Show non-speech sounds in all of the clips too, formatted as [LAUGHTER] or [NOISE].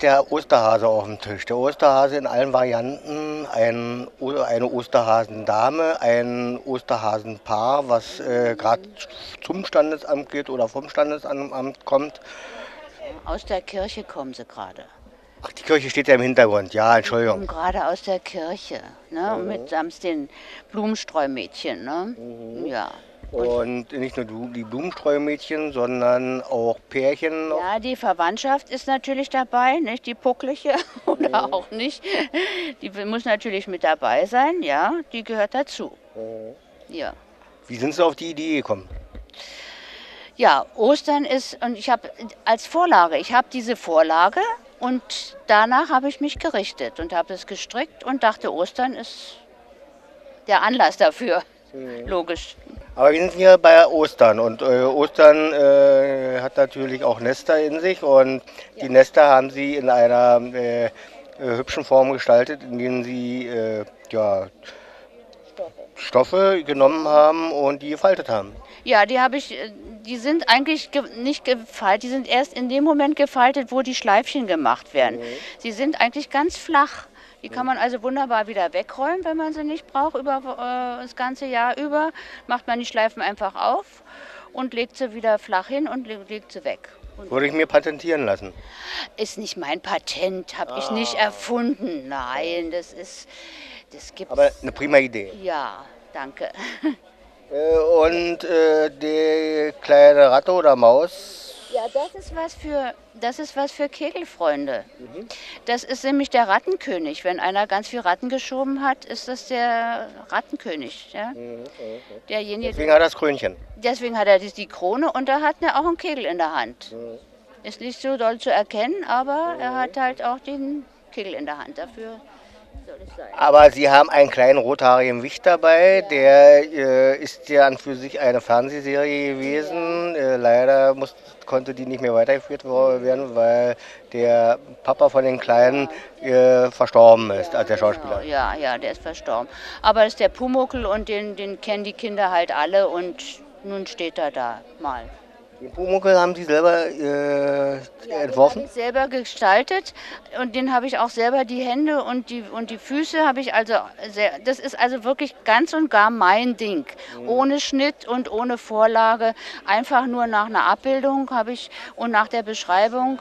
steht der Osterhase auf dem Tisch. Der Osterhase in allen Varianten. Ein, eine Osterhasendame, ein Osterhasenpaar, was äh, gerade zum Standesamt geht oder vom Standesamt kommt. Aus der Kirche kommen sie gerade. Ach, die Kirche steht ja im Hintergrund. Ja, Entschuldigung. Gerade aus der Kirche, ne? Mhm. mitsamt den Blumenstreumädchen. Ne? Mhm. Ja. Und nicht nur die Blumenstreumädchen, sondern auch Pärchen. Ja, die Verwandtschaft ist natürlich dabei, nicht die Puckliche [LAUGHS] oder Mhm. auch nicht. Die muss natürlich mit dabei sein, ja, die gehört dazu. Mhm. Ja. Wie sind Sie auf die Idee gekommen? Ja, Ostern ist, und ich habe als Vorlage, ich habe diese Vorlage und danach habe ich mich gerichtet und habe es gestrickt und dachte, Ostern ist der Anlass dafür. Logisch. Aber wir sind hier bei Ostern und äh, Ostern äh, hat natürlich auch Nester in sich und die Nester haben Sie in einer äh, äh, hübschen Form gestaltet, in denen Sie äh, ja, Stoffe genommen haben und die gefaltet haben. Ja, die habe ich, äh, die sind eigentlich ge nicht gefaltet, die sind erst in dem Moment gefaltet, wo die Schleifchen gemacht werden. Sie sind eigentlich ganz flach. Die kann man also wunderbar wieder wegräumen, wenn man sie nicht braucht, über äh, das ganze Jahr über. Macht man die Schleifen einfach auf und legt sie wieder flach hin und le legt sie weg. Würde ich mir patentieren lassen. ist nicht mein Patent, habe ich nicht erfunden. Nein, das ist, das gibt's. Aber eine prima Idee. ja, danke. [LAUGHS] Äh, und äh, die kleine Ratte oder Maus, Ja, das ist was für, das ist was für Kegelfreunde. Das ist nämlich der Rattenkönig. Wenn einer ganz viel Ratten geschoben hat, ist das der Rattenkönig. Ja? Derjenige, deswegen hat er das Krönchen. deswegen hat er die, die Krone und da hat er auch einen Kegel in der Hand. Ist nicht so doll zu erkennen, aber er hat halt auch den Kegel in der Hand. Dafür. Aber Sie haben einen kleinen rothaarigen Wicht dabei, der äh, ist ja an für sich eine Fernsehserie gewesen. Äh, leider muss, konnte die nicht mehr weitergeführt werden, weil der Papa von den Kleinen äh, verstorben ist, als der Schauspieler. Genau, ja, ja, der ist verstorben. Aber das ist der Pumuckel und den, den kennen die Kinder halt alle und nun steht er da mal. Den Pumuckl haben Sie selber äh, entworfen? Den ich selber gestaltet und den habe ich auch selber die Hände und die, und die Füße habe ich also sehr, das ist also wirklich ganz und gar mein Ding. Ohne Schnitt und ohne Vorlage, einfach nur nach einer Abbildung habe ich und nach der Beschreibung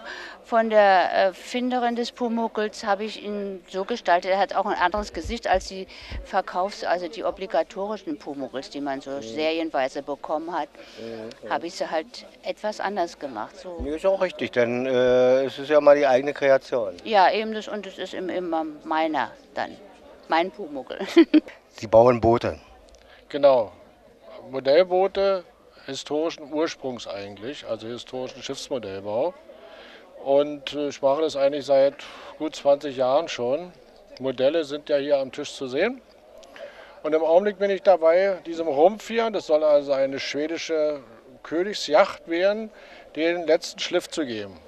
von der äh, Finderin des Pumuckls habe ich ihn so gestaltet, er hat auch ein anderes Gesicht als die Verkaufs-, also die obligatorischen Pumuckls, die man so serienweise bekommen hat, habe ich sie halt etwas anders gemacht. So. Nee, ist auch richtig, denn äh, es ist ja mal die eigene Kreation. Ja, eben das und es ist im- immer meiner dann. Mein Pumuckel. [LAUGHS] Sie bauen Boote. Genau. Modellboote historischen Ursprungs eigentlich, also historischen Schiffsmodellbau. Und äh, ich mache das eigentlich seit gut 20 Jahren schon. Modelle sind ja hier am Tisch zu sehen. Und im Augenblick bin ich dabei, diesem Rumpf hier, das soll also eine schwedische Königsjacht werden, den letzten Schliff zu geben.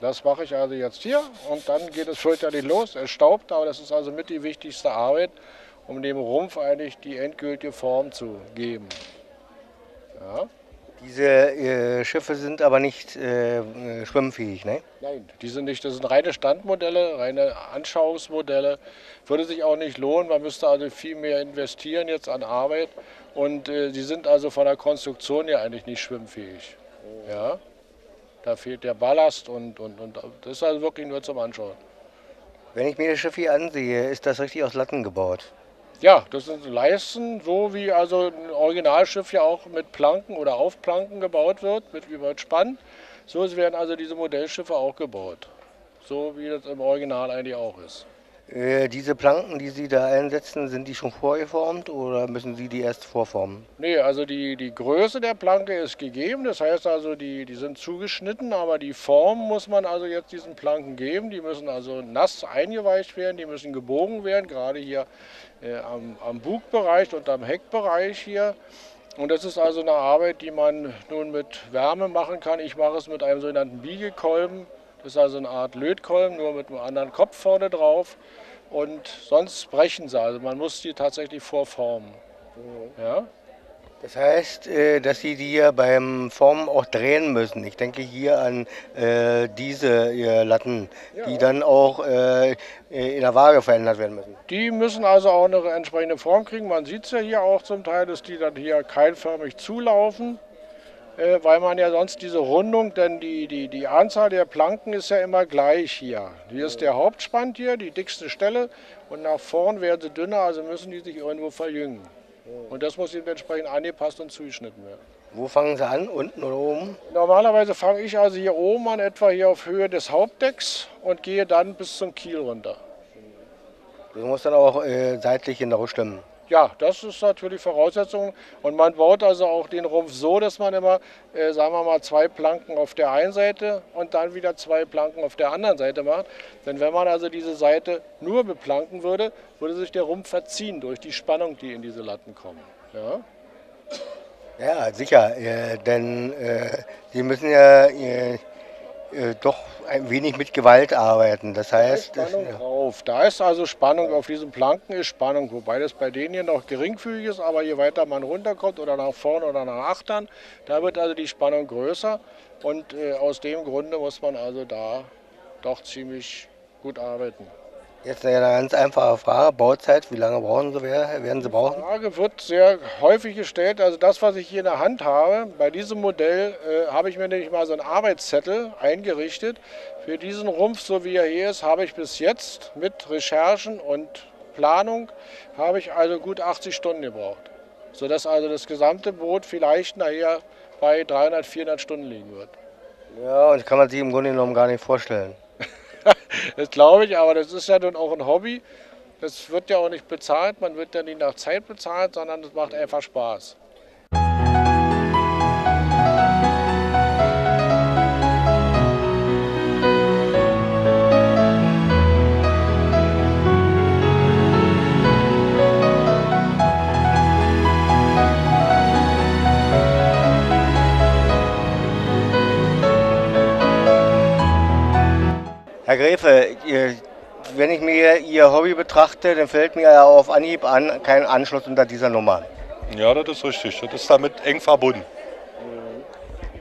Das mache ich also jetzt hier und dann geht es fürchterlich los. Es staubt, aber das ist also mit die wichtigste Arbeit, um dem Rumpf eigentlich die endgültige Form zu geben. Ja. Diese äh, Schiffe sind aber nicht äh, äh, schwimmfähig, ne? Nein, die sind nicht, das sind reine Standmodelle, reine Anschauungsmodelle. Würde sich auch nicht lohnen, man müsste also viel mehr investieren jetzt an Arbeit. Und äh, die sind also von der Konstruktion her eigentlich nicht schwimmfähig. Ja. Da fehlt der Ballast und, und, und das ist also wirklich nur zum Anschauen. Wenn ich mir das Schiff hier ansehe, ist das richtig aus Latten gebaut. Ja, das sind Leisten, so wie also ein Originalschiff ja auch mit Planken oder auf Planken gebaut wird, mit Überspann. So werden also diese Modellschiffe auch gebaut. So wie das im Original eigentlich auch ist. Äh, diese Planken, die Sie da einsetzen, sind die schon vorgeformt oder müssen Sie die erst vorformen? Nee, also die, die Größe der Planke ist gegeben, das heißt also, die, die sind zugeschnitten, aber die Form muss man also jetzt diesen Planken geben. Die müssen also nass eingeweicht werden, die müssen gebogen werden, gerade hier äh, am, am Bugbereich und am Heckbereich hier. Und das ist also eine Arbeit, die man nun mit Wärme machen kann. Ich mache es mit einem sogenannten Biegekolben. Das ist also eine Art Lötkolben, nur mit einem anderen Kopf vorne drauf. Und sonst brechen sie. Also man muss die tatsächlich vorformen. Ja? Das heißt, äh, dass Sie die hier beim Formen auch drehen müssen. Ich denke hier an äh, diese äh, Latten, ja. die dann auch äh, in der Waage verändert werden müssen. Die müssen also auch eine entsprechende Form kriegen. Man sieht es ja hier auch zum Teil, dass die dann hier keilförmig zulaufen, weil man ja sonst diese Rundung, denn die, die, die Anzahl der Planken ist ja immer gleich hier. Hier ist der Hauptspand hier, die dickste Stelle und nach vorn werden sie dünner, also müssen die sich irgendwo verjüngen. Und das muss eben entsprechend angepasst und zugeschnitten werden. Wo fangen Sie an? Unten oder oben? Normalerweise fange ich also hier oben an, etwa hier auf Höhe des Hauptdecks und gehe dann bis zum Kiel runter. Das muss dann auch äh, seitlich genau stimmen. Ja, das ist natürlich Voraussetzung. Und man baut also auch den Rumpf so, dass man immer, äh, sagen wir mal, zwei Planken auf der einen Seite und dann wieder zwei Planken auf der anderen Seite macht. Denn wenn man also diese Seite nur beplanken würde, würde sich der Rumpf verziehen durch die Spannung, die in diese Latten kommt. Ja, ja sicher. Äh, denn äh, Sie müssen ja äh, doch ein wenig mit Gewalt arbeiten. Das heißt, da ist Spannung das, drauf. Da ist also Spannung auf diesem Planken ist Spannung, wobei das bei denen hier noch geringfügig ist, aber je weiter man runterkommt oder nach vorne oder nach achtern, da wird also die Spannung größer und äh, aus dem Grunde muss man also da doch ziemlich gut arbeiten. Jetzt eine ganz einfache Frage. Bauzeit, wie lange brauchen Sie, werden Sie brauchen? Die Frage wird sehr häufig gestellt. Also das, was ich hier in der Hand habe, bei diesem Modell äh, habe ich mir nämlich mal so einen Arbeitszettel eingerichtet. Für diesen Rumpf, so wie er hier ist, habe ich bis jetzt mit Recherchen und Planung, habe ich also gut 80 Stunden gebraucht. Sodass also das gesamte Boot vielleicht nachher bei 300, 400 Stunden liegen wird. Ja, und das kann man sich im Grunde genommen gar nicht vorstellen. [LAUGHS] das glaube ich, aber das ist ja dann auch ein Hobby. Das wird ja auch nicht bezahlt, man wird ja nicht nach Zeit bezahlt, sondern es macht einfach Spaß. Herr Gräfe, wenn ich mir Ihr Hobby betrachte, dann fällt mir ja auf Anhieb an, kein Anschluss unter dieser Nummer. Ja, das ist richtig. Das ist damit eng verbunden.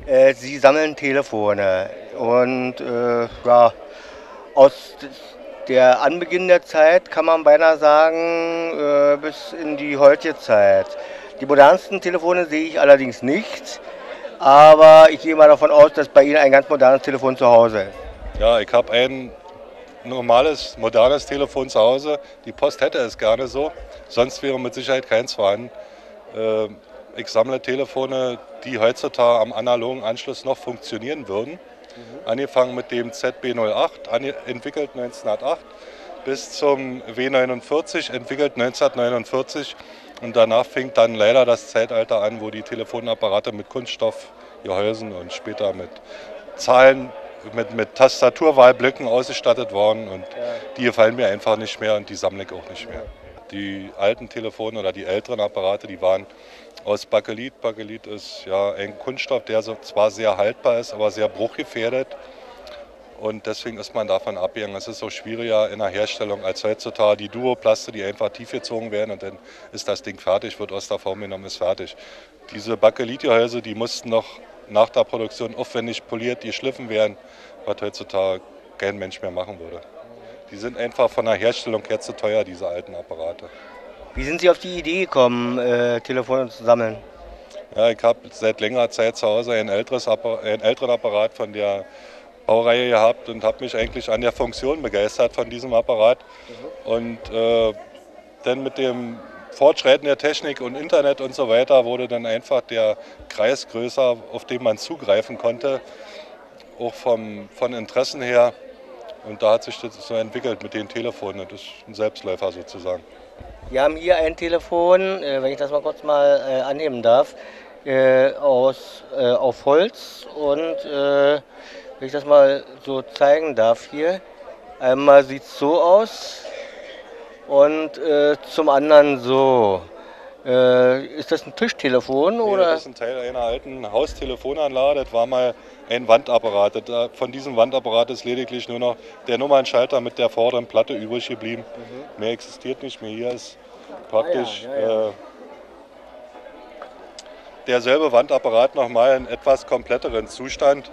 Äh, Sie sammeln Telefone und äh, ja, aus der Anbeginn der Zeit kann man beinahe sagen, äh, bis in die heutige Zeit. Die modernsten Telefone sehe ich allerdings nicht, aber ich gehe mal davon aus, dass bei Ihnen ein ganz modernes Telefon zu Hause ist. Ja, ich habe ein normales, modernes Telefon zu Hause. Die Post hätte es gerne so, sonst wäre mit Sicherheit keins vorhanden. Ähm, ich sammle Telefone, die heutzutage am analogen Anschluss noch funktionieren würden. Mhm. Angefangen mit dem ZB08, entwickelt 1908, bis zum W49, entwickelt 1949. Und danach fing dann leider das Zeitalter an, wo die Telefonapparate mit Kunststoffgehäusen und später mit Zahlen mit, mit Tastaturwahlblöcken ausgestattet worden und die gefallen mir einfach nicht mehr und die sammle ich auch nicht mehr. Die alten Telefone oder die älteren Apparate, die waren aus Bakelit. Bakelit ist ja ein Kunststoff, der so zwar sehr haltbar ist, aber sehr bruchgefährdet. Und deswegen ist man davon abgegangen. Es ist so schwieriger in der Herstellung als heutzutage die Duoplaste, die einfach tief gezogen werden und dann ist das Ding fertig, wird aus der Form genommen, ist fertig. Diese Bakelitgehäuse, die mussten noch nach der Produktion aufwendig poliert, geschliffen werden, was heutzutage kein Mensch mehr machen würde. Die sind einfach von der Herstellung her zu teuer, diese alten Apparate. Wie sind Sie auf die Idee gekommen, äh, Telefone zu sammeln? Ja, ich habe seit längerer Zeit zu Hause ein, älteres Apparat, einen älteren Apparat von der Baureihe gehabt und habe mich eigentlich an der Funktion begeistert von diesem Apparat. Mhm. Und äh, dann mit dem Fortschreiten der Technik und Internet und so weiter wurde dann einfach der Kreis größer, auf den man zugreifen konnte, auch vom, von Interessen her. Und da hat sich das so entwickelt mit den Telefonen. Das ist ein Selbstläufer sozusagen. Wir haben hier ein Telefon, äh, wenn ich das mal kurz mal äh, annehmen darf, äh, aus, auf Holz. Und wenn ich das mal so zeigen darf hier, einmal sieht es so aus und äh, zum anderen so. Äh, ist das ein Tischtelefon nee, oder? Das ist ein Teil einer alten Haustelefonanlage. Das war mal ein Wandapparat. Von diesem Wandapparat ist lediglich nur noch der Nummernschalter mit der vorderen Platte übrig geblieben. Mhm. Mehr existiert nicht mehr. Hier ist praktisch ah, ja, ja, ja. Äh, derselbe Wandapparat nochmal in etwas kompletteren Zustand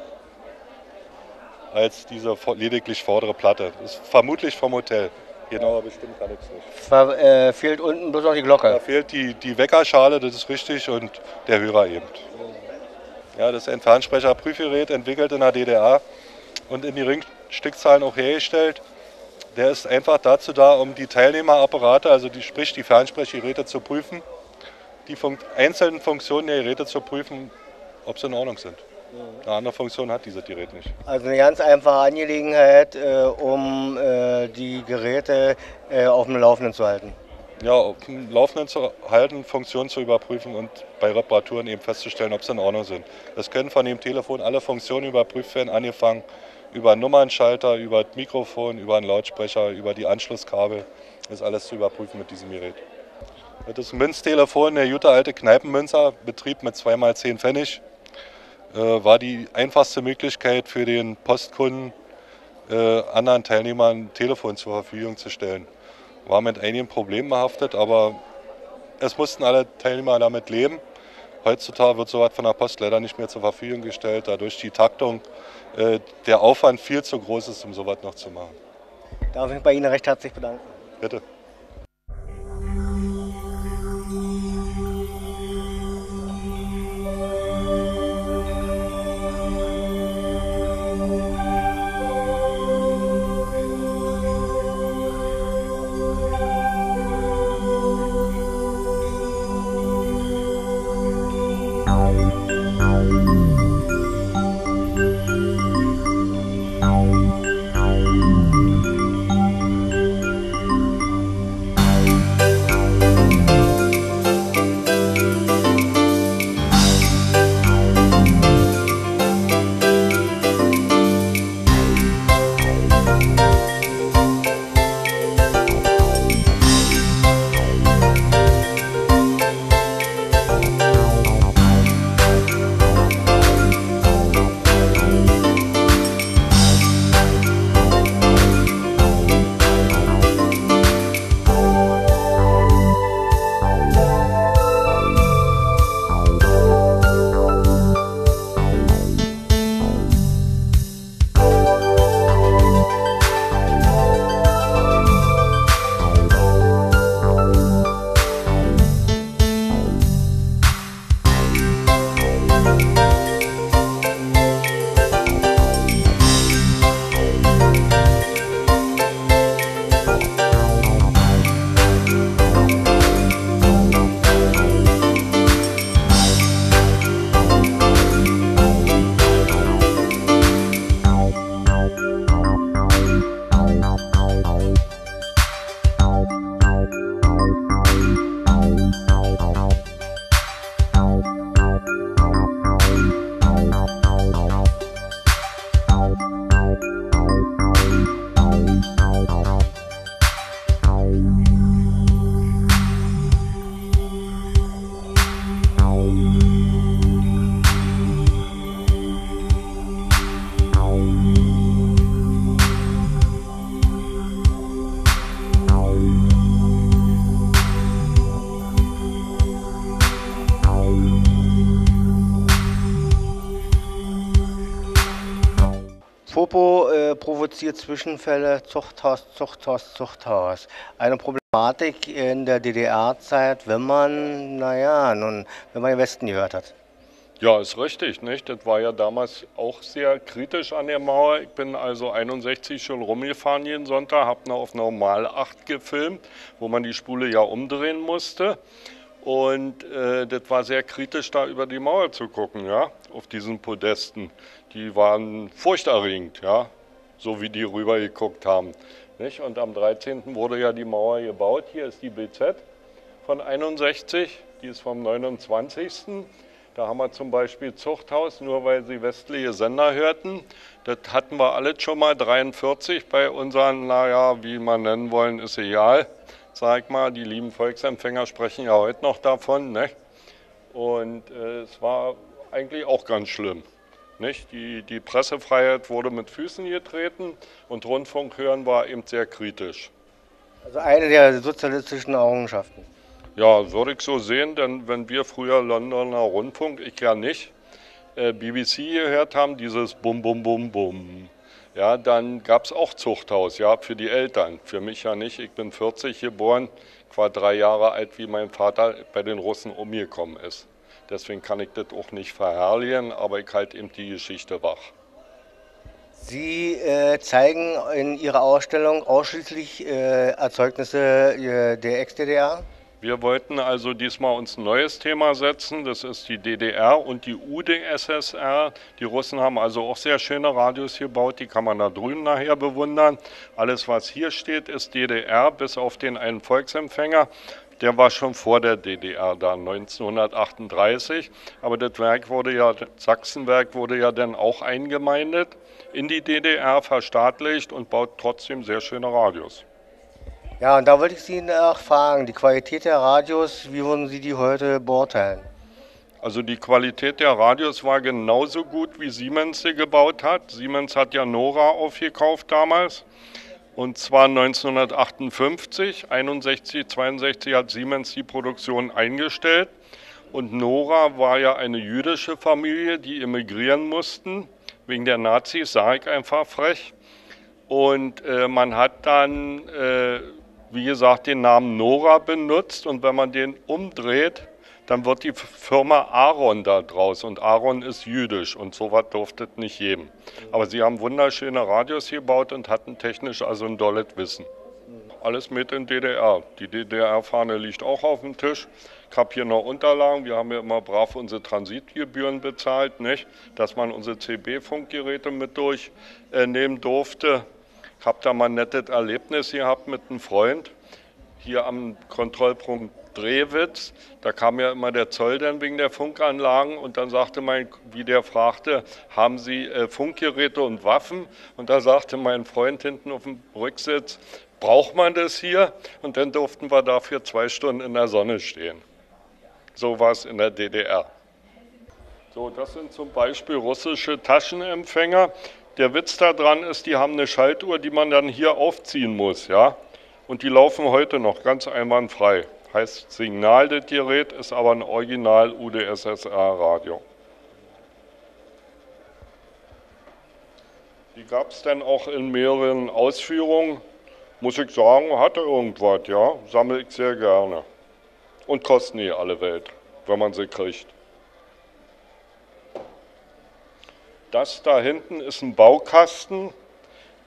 als diese lediglich vordere Platte. Das ist vermutlich vom Hotel. Genauer bestimmt kann ich es nicht. Zwar äh, fehlt unten bloß noch die Glocke. Da fehlt die, die Weckerschale, das ist richtig, und der Hörer eben. Ja, das ist ein Fernsprecher-Prüfgerät, entwickelt in der DDR und in die Ringstückzahlen auch hergestellt. Der ist einfach dazu da, um die Teilnehmerapparate, also die, sprich die Fernsprechgeräte zu prüfen, die Fun einzelnen Funktionen der Geräte zu prüfen, ob sie in Ordnung sind. Eine andere Funktion hat dieses Gerät nicht. Also eine ganz einfache Angelegenheit, äh, um äh, die Geräte äh, auf dem Laufenden zu halten. Ja, auf dem Laufenden zu halten, Funktionen zu überprüfen und bei Reparaturen eben festzustellen, ob sie in Ordnung sind. Es können von dem Telefon alle Funktionen überprüft werden, angefangen über einen Nummernschalter, über das Mikrofon, über einen Lautsprecher, über die Anschlusskabel. Das ist alles zu überprüfen mit diesem Gerät. Das ist ein Münztelefon, der gute alte Kneipenmünzer, Betrieb mit 2x10 Pfennig. Äh, war die einfachste Möglichkeit für den Postkunden, äh, anderen Teilnehmern ein Telefon zur Verfügung zu stellen. War mit einigen Problemen behaftet, aber es mussten alle Teilnehmer damit leben. Heutzutage wird sowas von der Post leider nicht mehr zur Verfügung gestellt, dadurch die Taktung äh, der Aufwand viel zu groß ist, um sowas noch zu machen. Darf ich mich bei Ihnen recht herzlich bedanken. Bitte. Popo äh, provoziert Zwischenfälle, Zuchthaus, Zuchthaus, Zuchthaus. Eine Problematik in der DDR-Zeit, wenn man, naja, nun, wenn man den Westen gehört hat. Ja, ist richtig, nicht? Das war ja damals auch sehr kritisch an der Mauer. Ich bin also 61 schon rumgefahren jeden Sonntag, habe noch auf Normal 8 gefilmt, wo man die Spule ja umdrehen musste. Und äh, das war sehr kritisch, da über die Mauer zu gucken, ja, auf diesen Podesten die waren furchterregend, ja, so wie die rüber geguckt haben. Nicht? Und am 13. wurde ja die Mauer gebaut. Hier ist die BZ von 61, die ist vom 29. Da haben wir zum Beispiel Zuchthaus, nur weil sie westliche Sender hörten. Das hatten wir alles schon mal 43 bei unseren, naja, wie man nennen wollen, ist egal. Sag mal, die lieben Volksempfänger sprechen ja heute noch davon. Ne? Und äh, es war eigentlich auch ganz schlimm. Nicht? Die, die Pressefreiheit wurde mit Füßen getreten und Rundfunk hören war eben sehr kritisch. Also eine der sozialistischen Errungenschaften. Ja, würde ich so sehen, denn wenn wir früher Londoner Rundfunk, ich ja nicht, äh, BBC gehört haben, dieses Bum, Bum, Bum, Bum, ja, dann gab es auch Zuchthaus, ja, für die Eltern. Für mich ja nicht. Ich bin 40 geboren, ich war drei Jahre alt, wie mein Vater bei den Russen umgekommen ist. Deswegen kann ich das auch nicht verherrlichen, aber ich halte eben die Geschichte wach. Sie äh, zeigen in Ihrer Ausstellung ausschließlich äh, Erzeugnisse äh, der Ex-DDR? Wir wollten also diesmal uns ein neues Thema setzen. Das ist die DDR und die UdSSR. Die Russen haben also auch sehr schöne Radios gebaut. Die kann man da drüben nachher bewundern. Alles, was hier steht, ist DDR, bis auf den einen Volksempfänger. Der war schon vor der DDR da, 1938. Aber das Werk wurde ja, Sachsenwerk wurde ja dann auch eingemeindet in die DDR, verstaatlicht und baut trotzdem sehr schöne Radios. Ja, und da wollte ich Sie nachfragen, die Qualität der Radios, wie würden Sie die heute beurteilen? Also die Qualität der Radios war genauso gut, wie Siemens sie gebaut hat. Siemens hat ja Nora aufgekauft damals. Und zwar 1958, 61, 62 hat Siemens die Produktion eingestellt. Und Nora war ja eine jüdische Familie, die emigrieren mussten. Wegen der Nazis, sage ich einfach frech. Und äh, man hat dann äh, wie gesagt, den Namen Nora benutzt und wenn man den umdreht, dann wird die Firma Aaron da draus und Aaron ist jüdisch und sowas durfte nicht geben. Aber sie haben wunderschöne Radios gebaut und hatten technisch also ein dolles Wissen. Alles mit in DDR. Die DDR-Fahne liegt auch auf dem Tisch. Ich habe hier noch Unterlagen. Wir haben ja immer brav unsere Transitgebühren bezahlt, nicht? dass man unsere CB-Funkgeräte mit durchnehmen durfte. Ich habe da mal ein nettes Erlebnis gehabt mit einem Freund hier am Kontrollpunkt Drewitz. Da kam ja immer der Zoll dann wegen der Funkanlagen und dann sagte mein, wie der fragte, haben Sie äh, Funkgeräte und Waffen? Und da sagte mein Freund hinten auf dem Rücksitz, braucht man das hier? Und dann durften wir dafür zwei Stunden in der Sonne stehen. So war es in der DDR. So, das sind zum Beispiel russische Taschenempfänger. Der Witz daran ist, die haben eine Schaltuhr, die man dann hier aufziehen muss, ja. Und die laufen heute noch ganz einwandfrei. Heißt Signal das Gerät, ist aber ein Original UdSSR-Radio. Die gab es dann auch in mehreren Ausführungen. Muss ich sagen, hatte irgendwas, ja. Sammle ich sehr gerne. Und kosten nie alle Welt, wenn man sie kriegt. Das da hinten ist ein Baukasten,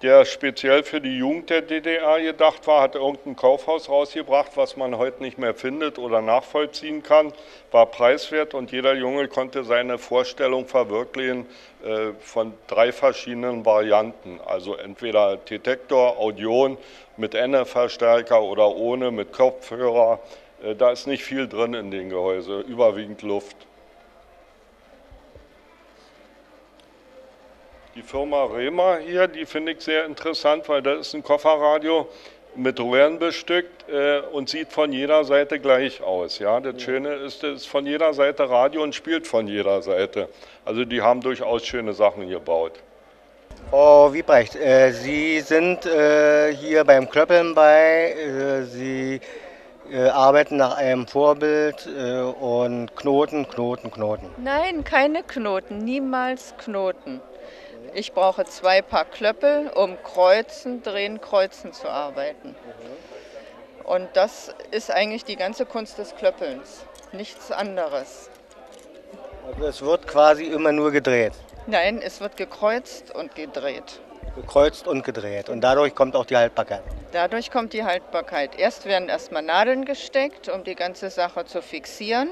der speziell für die Jugend der DDR gedacht war, hat irgendein Kaufhaus rausgebracht, was man heute nicht mehr findet oder nachvollziehen kann, war preiswert und jeder Junge konnte seine Vorstellung verwirklichen äh, von drei verschiedenen Varianten. Also entweder Detektor, Audion mit N-Verstärker oder ohne, mit Kopfhörer. Äh, da ist nicht viel drin in den Gehäuse, überwiegend Luft. Firma Rema hier, die finde ich sehr interessant, weil das ist ein Kofferradio mit Röhren bestückt äh, und sieht von jeder Seite gleich aus. Ja? Das Schöne ist, es ist von jeder Seite Radio und spielt von jeder Seite. Also die haben durchaus schöne Sachen gebaut. Frau Wiebrecht, äh, Sie sind äh, hier beim Klöppeln bei. Äh, Sie äh, arbeiten nach einem Vorbild äh, und Knoten, Knoten, Knoten. Nein, keine Knoten, niemals Knoten. Ich brauche zwei Paar Klöppel, um Kreuzen, Drehen, Kreuzen zu arbeiten. Und das ist eigentlich die ganze Kunst des Klöppelns, nichts anderes. Also es wird quasi immer nur gedreht. Nein, es wird gekreuzt und gedreht. Gekreuzt und gedreht. Und dadurch kommt auch die Haltbarkeit. Dadurch kommt die Haltbarkeit. Erst werden erstmal Nadeln gesteckt, um die ganze Sache zu fixieren.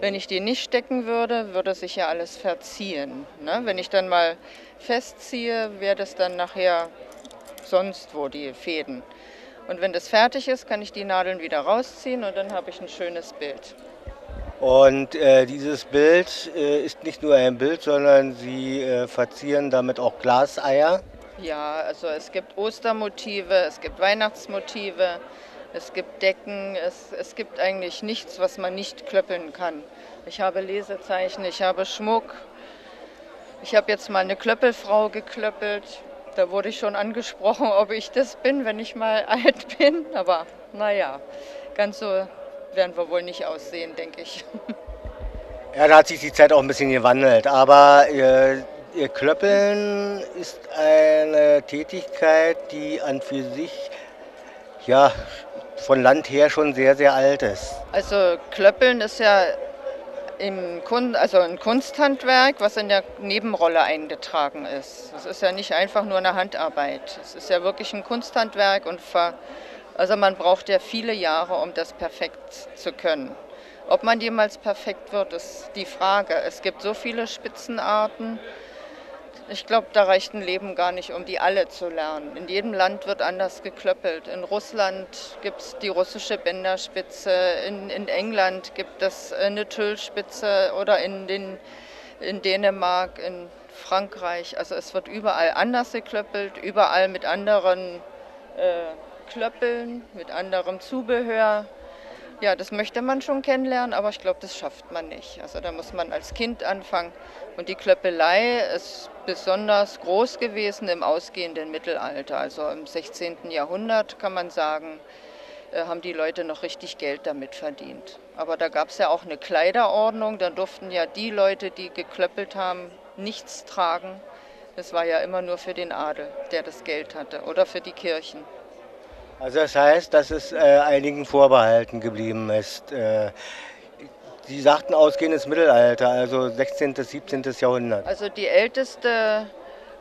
Wenn ich die nicht stecken würde, würde sich ja alles verziehen. Ne? Wenn ich dann mal festziehe, wäre das dann nachher sonst wo die Fäden. Und wenn das fertig ist, kann ich die Nadeln wieder rausziehen und dann habe ich ein schönes Bild. Und äh, dieses Bild äh, ist nicht nur ein Bild, sondern Sie äh, verzieren damit auch Glaseier. Ja, also es gibt Ostermotive, es gibt Weihnachtsmotive, es gibt Decken, es, es gibt eigentlich nichts, was man nicht klöppeln kann. Ich habe Lesezeichen, ich habe Schmuck. Ich habe jetzt mal eine Klöppelfrau geklöppelt. Da wurde ich schon angesprochen, ob ich das bin, wenn ich mal [LAUGHS] alt bin. Aber naja, ganz so werden wir wohl nicht aussehen, denke ich. Ja, da hat sich die Zeit auch ein bisschen gewandelt. Aber äh, Ihr Klöppeln ist eine Tätigkeit, die an für sich ja, von Land her schon sehr, sehr alt ist. Also Klöppeln ist ja im Kun also ein Kunsthandwerk, was in der Nebenrolle eingetragen ist. Es ist ja nicht einfach nur eine Handarbeit. Es ist ja wirklich ein Kunsthandwerk und also man braucht ja viele Jahre, um das perfekt zu können. Ob man jemals perfekt wird, ist die Frage. Es gibt so viele Spitzenarten. Ich glaube, da reicht ein Leben gar nicht, um die alle zu lernen. In jedem Land wird anders geklöppelt. In Russland gibt es die russische Bänderspitze, in, in England gibt es eine Tüllspitze oder in, den, in Dänemark, in Frankreich. Also es wird überall anders geklöppelt, überall mit anderen äh, Klöppeln, mit anderem Zubehör. Ja, das möchte man schon kennenlernen, aber ich glaube, das schafft man nicht. Also da muss man als Kind anfangen. Und die Klöppelei ist besonders groß gewesen im ausgehenden Mittelalter. Also im 16. Jahrhundert kann man sagen, äh, haben die Leute noch richtig Geld damit verdient. Aber da gab es ja auch eine Kleiderordnung. Da durften ja die Leute, die geklöppelt haben, nichts tragen. Das war ja immer nur für den Adel, der das Geld hatte, oder für die Kirchen. Also das heißt, dass es äh, einigen vorbehalten geblieben ist. Äh, Sie sagten ausgehendes Mittelalter, also 16. bis 17. Jahrhundert. Also die älteste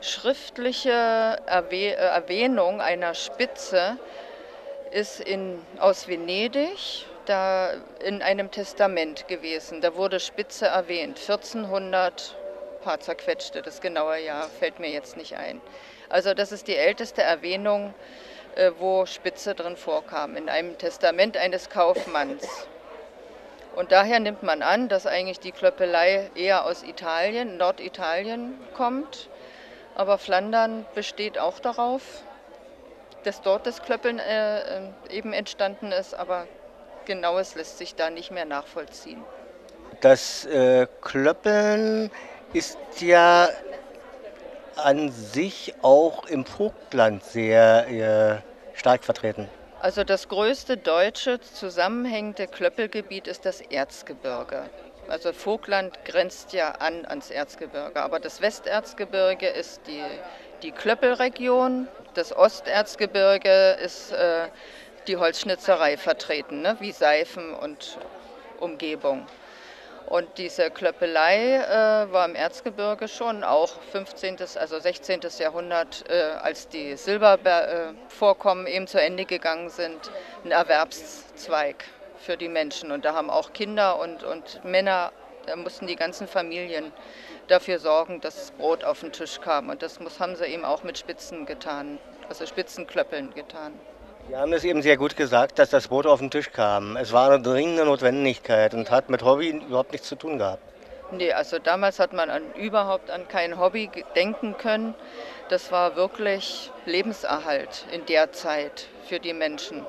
schriftliche äh, Erwähnung einer Spitze ist in, aus Venedig, da in einem Testament gewesen. Da wurde Spitze erwähnt, 1400, paar zerquetschte, das genaue Jahr fällt mir jetzt nicht ein. Also das ist die älteste Erwähnung äh, wo Spitze drin vorkam, in einem Testament eines Kaufmanns. Und daher nimmt man an, dass eigentlich die Klöppelei eher aus Italien, Norditalien kommt. Aber Flandern besteht auch darauf, dass dort das Klöppeln äh, äh, eben entstanden ist, aber genaues lässt sich da nicht mehr nachvollziehen. Das äh, Klöppeln ist ja an sich auch im Vogtland sehr äh, stark vertreten. Also das größte deutsche zusammenhängende Klöppelgebiet ist das Erzgebirge. Also Vogtland grenzt ja an ans Erzgebirge, aber das Westerzgebirge ist die, die Klöppelregion, das Osterzgebirge ist äh, die Holzschnitzerei vertreten, ne? wie Seifen und Umgebung. Und diese Klöppelei äh, war im Erzgebirge schon auch 15., also 16. Jahrhundert, äh, als die Silbervorkommen eben zu Ende gegangen sind, ein Erwerbszweig für die Menschen. Und da haben auch Kinder und, und Männer, da mussten die ganzen Familien dafür sorgen, dass Brot auf den Tisch kam. Und das muss, haben sie eben auch mit Spitzen getan, also Spitzenklöppeln getan. Sie haben es eben sehr gut gesagt, dass das Boot auf den Tisch kam. Es war eine dringende Notwendigkeit und hat mit Hobby überhaupt nichts zu tun gehabt. Nee, also damals hat man an, überhaupt an kein Hobby denken können. Das war wirklich Lebenserhalt in der Zeit für die Menschen.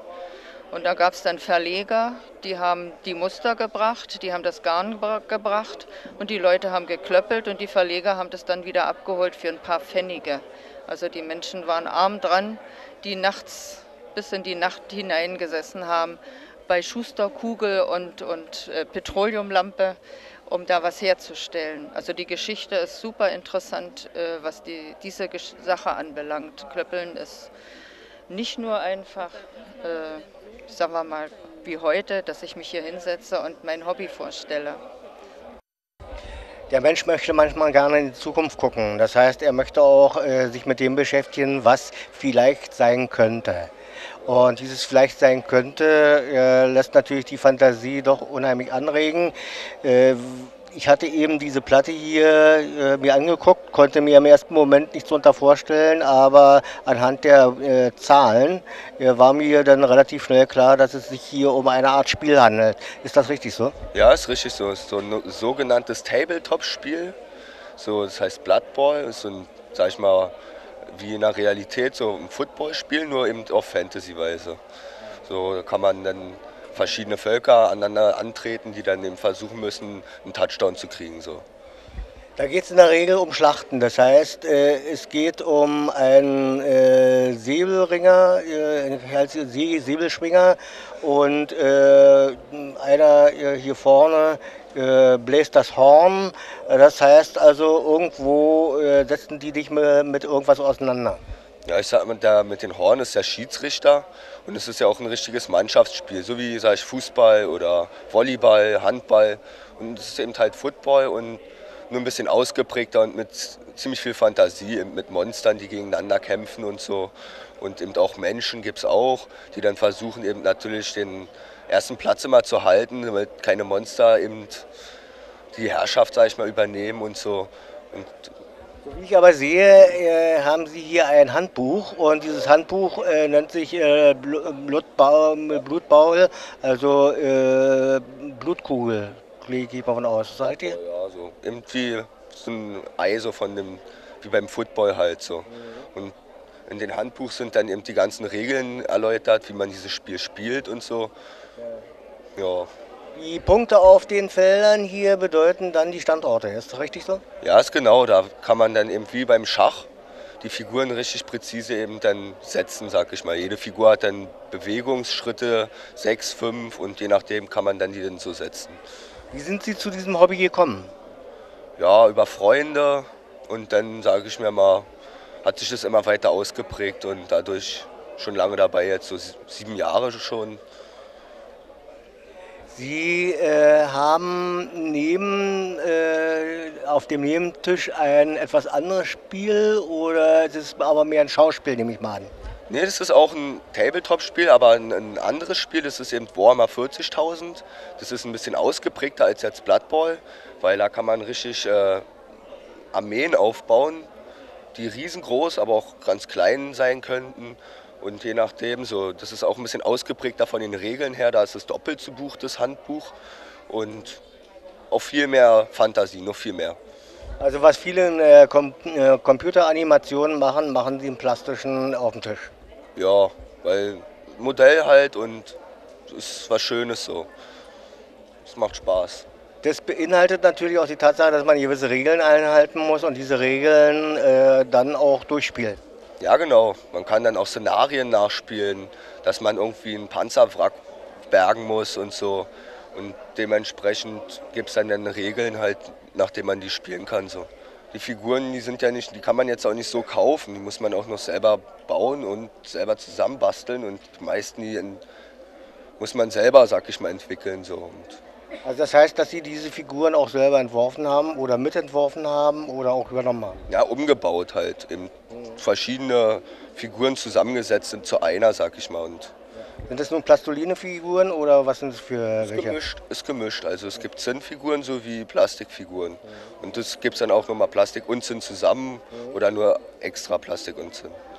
Und da gab es dann Verleger, die haben die Muster gebracht, die haben das Garn gebracht und die Leute haben geklöppelt und die Verleger haben das dann wieder abgeholt für ein paar Pfennige. Also die Menschen waren arm dran, die nachts bis in die Nacht hineingesessen haben bei Schusterkugel und, und äh, Petroleumlampe, um da was herzustellen. Also die Geschichte ist super interessant, äh, was die, diese Gesch Sache anbelangt. Klöppeln ist nicht nur einfach, äh, sagen wir mal, wie heute, dass ich mich hier hinsetze und mein Hobby vorstelle. Der Mensch möchte manchmal gerne in die Zukunft gucken. Das heißt, er möchte auch äh, sich mit dem beschäftigen, was vielleicht sein könnte. Und dieses vielleicht sein könnte, äh, lässt natürlich die Fantasie doch unheimlich anregen. Äh, ich hatte eben diese Platte hier äh, mir angeguckt, konnte mir im ersten Moment nichts darunter vorstellen, aber anhand der äh, Zahlen äh, war mir dann relativ schnell klar, dass es sich hier um eine Art Spiel handelt. Ist das richtig so? Ja, ist richtig so. Es ist so ein sogenanntes Tabletop-Spiel. So, das heißt Blood Ball, ist so ein, sag ich mal, wie in der Realität so ein Footballspiel, nur eben auf Fantasy-Weise. So kann man dann verschiedene Völker aneinander antreten, die dann eben versuchen müssen, einen Touchdown zu kriegen. So. Da geht es in der Regel um Schlachten. Das heißt, äh, es geht um einen äh, Säbelringer, äh, Säbelschwinger und äh, einer hier vorne bläst das Horn. Das heißt also, irgendwo setzen die dich mit, mit irgendwas auseinander. Ja, ich sag mal, der mit den Horn ist der Schiedsrichter und es ist ja auch ein richtiges Mannschaftsspiel, so wie sag ich, Fußball oder Volleyball, Handball und es ist eben halt Football und nur ein bisschen ausgeprägter und mit ziemlich viel Fantasie, mit Monstern, die gegeneinander kämpfen und so. Und eben auch Menschen gibt es auch, die dann versuchen eben natürlich den ersten Platz immer zu halten, damit keine Monster eben die Herrschaft, sag ich mal, übernehmen und so. Und so wie ich aber sehe, äh, haben Sie hier ein Handbuch und dieses Handbuch äh, nennt sich äh, Blutbaul, also äh, Blutkugel, gehe ich mal von aus. Seid ihr? Ja, so irgendwie so ein Ei so von dem, wie beim Football halt so. Und in dem Handbuch sind dann eben die ganzen Regeln erläutert, wie man dieses Spiel spielt und so. Ja. Die Punkte auf den Feldern hier bedeuten dann die Standorte, ist das richtig so? Ja, ist genau. Da kann man dann eben wie beim Schach die Figuren richtig präzise eben dann setzen, sag ich mal. Jede Figur hat dann Bewegungsschritte, sechs, fünf und je nachdem kann man dann die dann so setzen. Wie sind Sie zu diesem Hobby gekommen? Ja, über Freunde und dann sage ich mir mal, hat sich das immer weiter ausgeprägt und dadurch schon lange dabei, jetzt so sieben Jahre schon. Sie äh, haben neben, äh, auf dem Nebentisch ein etwas anderes Spiel oder ist es aber mehr ein Schauspiel, nehme ich mal an? Nee, das ist auch ein Tabletop-Spiel, aber ein, ein, anderes Spiel. Das ist eben Warhammer 40.000. Das ist ein bisschen ausgeprägter als jetzt Blood Bowl, weil da kann man richtig äh, Armeen aufbauen, die riesengroß, aber auch ganz klein sein könnten. Und je nachdem, so, das ist auch ein bisschen ausgeprägter von den Regeln her, da ist es doppelt zu Buch, das Handbuch. Und auch viel mehr Fantasie, noch viel mehr. Also was viele äh, Com äh, Computeranimationen machen, machen sie im plastischen auf dem Tisch. Ja, weil Modell halt und es ist was Schönes so. Es macht Spaß. Das beinhaltet natürlich auch die Tatsache, dass man gewisse Regeln einhalten muss und diese Regeln äh, dann auch durchspielt. Ja, genau. Man kann dann auch Szenarien nachspielen, dass man irgendwie einen Panzerwrack bergen muss und so. Und dementsprechend gibt es dann, dann Regeln halt, nachdem man die spielen kann. So. Die Figuren, die sind ja nicht, die kann man jetzt auch nicht so kaufen. Die muss man auch noch selber bauen und selber zusammenbasteln. Und die meisten, die muss man selber, sag ich mal, entwickeln. So. Und also das heißt, dass Sie diese Figuren auch selber entworfen haben oder mitentworfen haben oder auch übernommen haben? Ja, umgebaut halt. Eben verschiedene Figuren zusammengesetzt sind zu einer, sag ich mal. Und sind das nun Plastoline-Figuren oder was sind es für ist welche? Gemischt, ist gemischt. Also es gibt Zinnfiguren sowie Plastikfiguren. Und das gibt es dann auch nochmal Plastik und Zinn zusammen oder nur extra Plastik und Zinn.